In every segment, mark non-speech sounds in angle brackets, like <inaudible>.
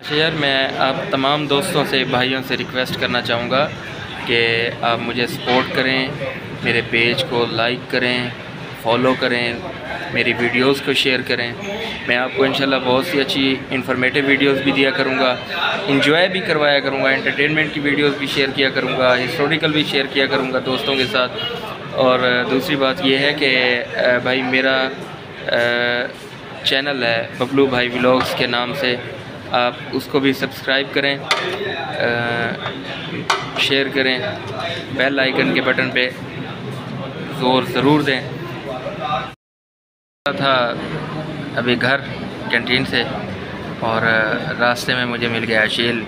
अच्छा यार, मैं आप तमाम दोस्तों से, भाइयों से रिक्वेस्ट करना चाहूँगा कि आप मुझे सपोर्ट करें, मेरे पेज को लाइक करें फॉलो करें, मेरी वीडियोस को शेयर करें। मैं आपको इंशाल्लाह बहुत सी अच्छी इन्फॉर्मेटिव वीडियोस भी दिया करूँगा इंजॉय भी करवाया करूँगा एंटरटेनमेंट की वीडियोस भी शेयर किया करूँगा हिस्टोरिकल भी शेयर किया करूँगा दोस्तों के साथ। और दूसरी बात यह है कि भाई मेरा चैनल है बबलू भाई व्लॉग्स के नाम से। आप उसको भी सब्सक्राइब करें शेयर करें बेल आइकन के बटन पे ज़ोर ज़रूर दें। था अभी घर कैंटीन से, और रास्ते में मुझे मिल गया अशील।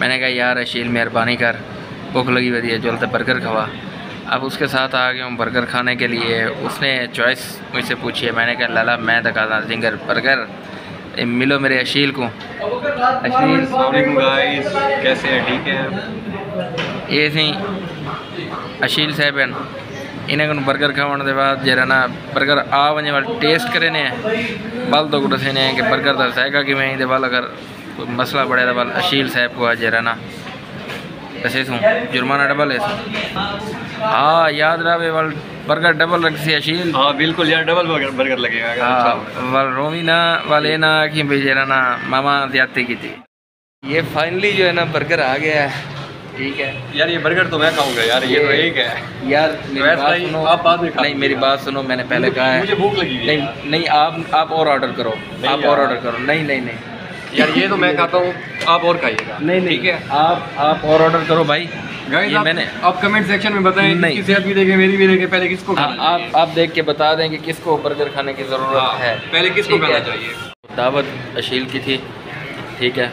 मैंने कहा, यार अशील, मेहरबानी कर। भूख लगी हुई है जलते बर्गर खवा। अब उसके साथ आ गया हूँ बर्गर खाने के लिए। उसने चॉइस मुझसे पूछी है। मैंने कहा, लाला, मैं दिखाता जिंगर, बर्गर। मिलो मेरे अशील को। अशील गाइस कैसे हैं? ठीक है ये सी अशील साहब हैं इन्हें को बर्गर खाने के बाद जरा ना बर्गर आ वे वाल टेस्ट करे ने। बल तो दसे ने कि बर्गर दसेगा कि मैं वाल अगर कोई मसला बड़े तो बल अशील साहब को जरा ना। दसे सू जुर्माना डबल है हाँ याद रहा वाल बर्गर डबल रख सी अशील हाँ बिल्कुल यार डबल बर्गर बर्गर लगेगा हाँ वाल रोमी ना वाले ना कि जरा ना मामा ज़्यादा की थी। ये फाइनली जो है ना बर्गर आ गया है। ठीक है। यार ये बर्गर तो मैं खाऊँगा यार ये, ये तो एक है। यार मेरी बात सुनो। आप बाद में नहीं मेरी बात सुनो मैंने पहले कहा है। मुझे भूख लगी है नहीं नहीं आप आप और ऑर्डर करो। आप और ऑर्डर करो। नहीं नहीं नहीं। यार ये तो मैं खाता हूँ आप और खाइएगा। नहीं नहीं। ठीक है? आप आप और ऑर्डर करो भाई। ये मैंने आप कमेंट सेक्शन में बताएँ नहीं। सेहत भी देखें मेरी भी देखें पहले किसको आ, हाँ, आप आप देख के बता दें कि किसको बर्गर खाने की ज़रूरत हाँ, है। पहले किसको खाना चाहिए? दावत अशील की थी। ठीक है।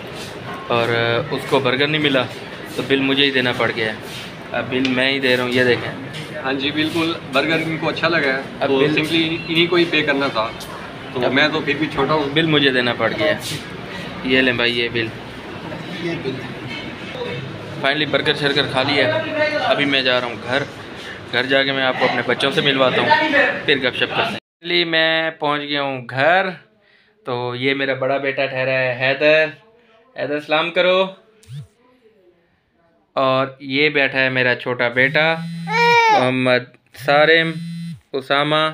और उसको बर्गर नहीं मिला तो बिल मुझे ही देना पड़ गया। अब बिल मैं ही दे रहा हूँ ये देखें। हाँ जी बिल्कुल बर्गर इनको अच्छा लगा है। अब तो बिल सिंपली इन्हीं को ही पे करना था। तो मैं तो फिर भी छोटा हूँ। बिल मुझे देना पड़ गया। ये लें भाई ये बिल। ये बिल। फाइनली बर्गर शर्गर खा लिया अभी मैं जा रहा हूँ घर। घर जाके मैं आपको अपने बच्चों से मिलवाता हूँ। फिर गपशप करते हैं। फाइनली मैं पहुँच गया हूँ घर। तो ये मेरा बड़ा बेटा ठहरा है, हैदर। हैदर सलाम करो। और ये बैठा है मेरा छोटा बेटा, मोहम्मद सारिम उसामा।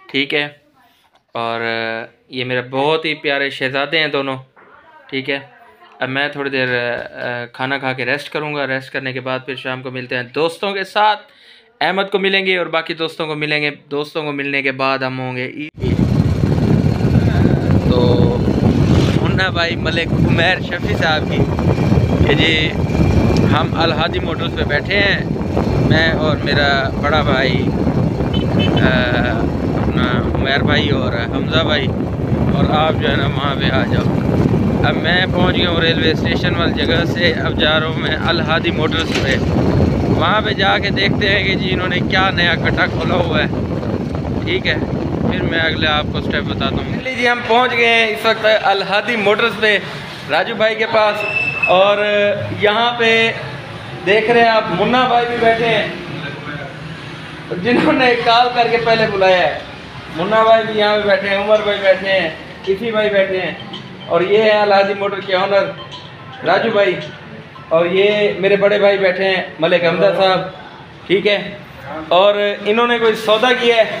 ठीक है? और ये मेरा बहुत ही प्यारे शहज़ादे हैं दोनों। ठीक है? अब मैं थोड़ी देर खाना खा के रेस्ट करूँगा। रेस्ट करने के बाद फिर शाम को मिलते हैं दोस्तों के साथ। अहमद को मिलेंगे और बाकी दोस्तों को मिलेंगे। दोस्तों को मिलने के बाद हम होंगे तो मुन्ना भाई मलिक उमैर शफी साहब की, कि जी, हम अलहादी मोटर्स पे बैठे हैं। मैं और मेरा बड़ा भाई अपना उमैर भाई और हमज़ा भाई, और आप जो है ना वहाँ पे आ जाओ। अब मैं पहुँच गया हूँ रेलवे स्टेशन वाली जगह से। अब जा रहा हूँ मैं अलहादी मोटर्स पे। वहाँ पे जाके देखते हैं कि जी इन्होंने क्या नया कट्टा खोला हुआ है। ठीक है, फिर मैं अगले आपको स्टेप बताता हूँ। जी, हम पहुँच गए हैं इस वक्त अलहादी मोटर्स पे, राजू भाई के पास। और यहाँ पे देख रहे हैं आप, मुन्ना भाई भी बैठे हैं, जिन्होंने कॉल करके पहले बुलाया है। मुन्ना भाई भी यहाँ पे बैठे हैं, उमर भाई बैठे हैं किसी भाई बैठे हैं। और ये है अलादी मोटर के ऑनर राजू भाई। और ये मेरे बड़े भाई बैठे हैं, मलिक हमदा साहब। ठीक है? और इन्होंने कोई सौदा किया है?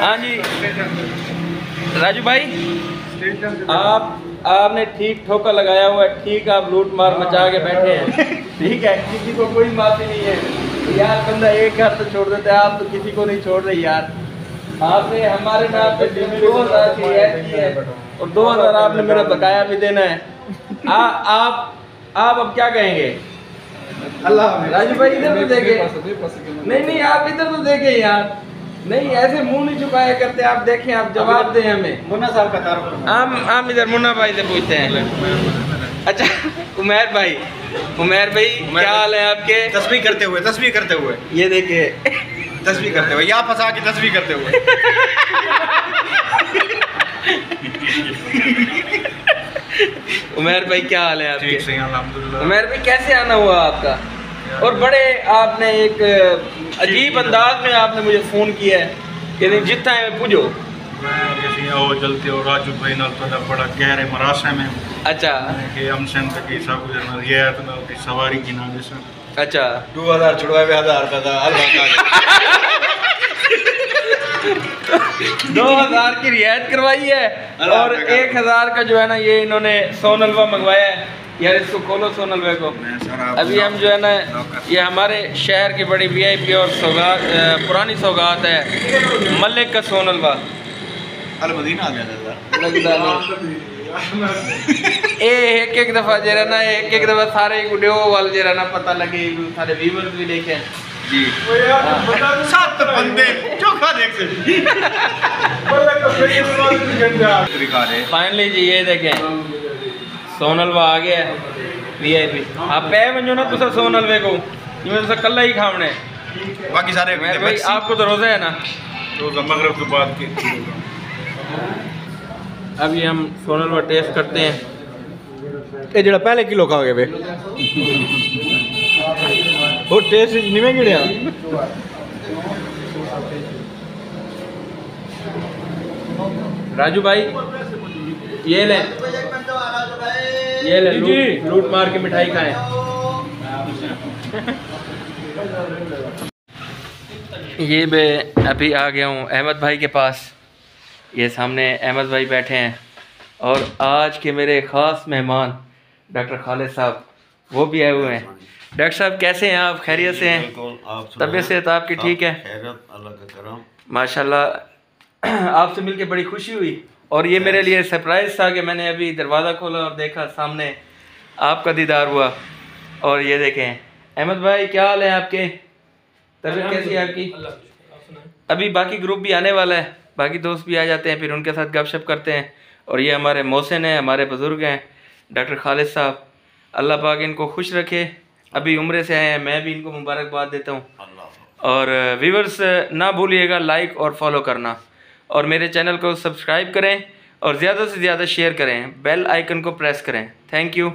हाँ जी। राजू भाई, आप, आपने ठीक ठोका लगाया हुआ है, ठीक आप लूट मार मचा के बैठे हैं। ठीक है? किसी को कोई माफ़ी नहीं है। यार, बंदा एक हाथ तो छोड़ देता है, आप तो किसी को नहीं छोड़ रहे यार। आपने हमारे नाम पे है? और दो हज़ार आपने मेरा बकाया भी देना है आ, आप आप अब क्या कहेंगे? अल्लाह राजू भाई इधर तो देखे। नहीं नहीं आप इधर तो देखे यार। नहीं ऐसे मुँह नहीं छुपाया करते आप देखें आप जवाब दें हमें। मुन्ना साहब का तारुफ हम हम इधर मुन्ना भाई से पूछते हैं। अच्छा उमेर भाई उमेर भाई। क्या हाल है आपके? तस्वीर करते हुए तस्वीर करते हुए। ये देखिए। तस्वीर करते हुए यहाँ फंसा के तस्वीर करते हुए। <laughs> <laughs> उमेर भाई क्या हाल है आपके? उमेर भाई कैसे आना हुआ आपका? और बड़े आपने एक अजीब अंदाज में आपने मुझे फ़ोन किया है कि जितना है पूछो मैं जैसे आओ जलते हो राजू भाई नाल तो बड़ा गहरे मरासे में अच्छा। कि हमसन तक की सब जना रियायत नाल की सवारी की ना जैसे अच्छा। दो हज़ार छुड़वाए हज़ार का था अल्लाह का <laughs> दो हज़ार की रियायत करवाई है और एक हज़ार का जो है ना ये इन्होंने सोन हलवा मंगवाया है। यार इसको खोलो सोन हलवे को। अभी हम जो है ना ये हमारे शहर की बड़ी वीआईपी और सौगात पुरानी सौगात है मलिक का सोन हलवा <laughs> एक एक दफ़ा जरा ना एक एक दफ़ा सारे वीडियो वाल जरा ना पता लगे सारे व्यूअर्स भी देखें। सात बंदे फाइनली जी ये देखें। सोनल वा आ गया वी आई पी आप पे वजो ना तुसा सोनल वे को तुसा कला ही खावने। बाकी सारे भाई आपको तो रोजा है ना? रोजा मगरब तो बाद के। अभी हम सोनल वा टेस्ट करते हैं। ये जरा पहले किलो खाओगे भाई वो टेस्ट निमे गिड़े राजू भाई ये ले ये ले लूट, लूट मार के मिठाई खाएँ ये मैं अभी आ गया हूँ अहमद भाई के पास। ये सामने अहमद भाई बैठे हैं। और आज के मेरे ख़ास मेहमान डॉक्टर खालिद साहब वो भी आए हुए हैं। डॉक्टर साहब कैसे हैं आप? खैरियत से हैं? तबीयत सेहत आपकी ठीक है? अल्लाह माशाल्लाह। <clears throat> आपसे मिलके बड़ी खुशी हुई और ये मेरे लिए सरप्राइज़ था कि मैंने अभी दरवाज़ा खोला और देखा सामने आपका दीदार हुआ। और ये देखें अहमद भाई क्या हाल है आपके? तबीयत कैसी है आपकी? अभी बाकी ग्रुप भी आने वाला है बाकी दोस्त भी आ जाते हैं फिर उनके साथ गपशप करते हैं। और ये हमारे मोहसिन हैं हमारे बुज़ुर्ग हैं डॉक्टर खालिद साहब। अल्लाह पाक इनको खुश रखे। अभी उम्र से आए हैं मैं भी इनको मुबारकबाद देता हूँ। और व्यूवर्स ना भूलिएगा लाइक और फॉलो करना। और मेरे चैनल को सब्सक्राइब करें और ज़्यादा से ज़्यादा शेयर करें। बेल आइकन को प्रेस करें। Thank you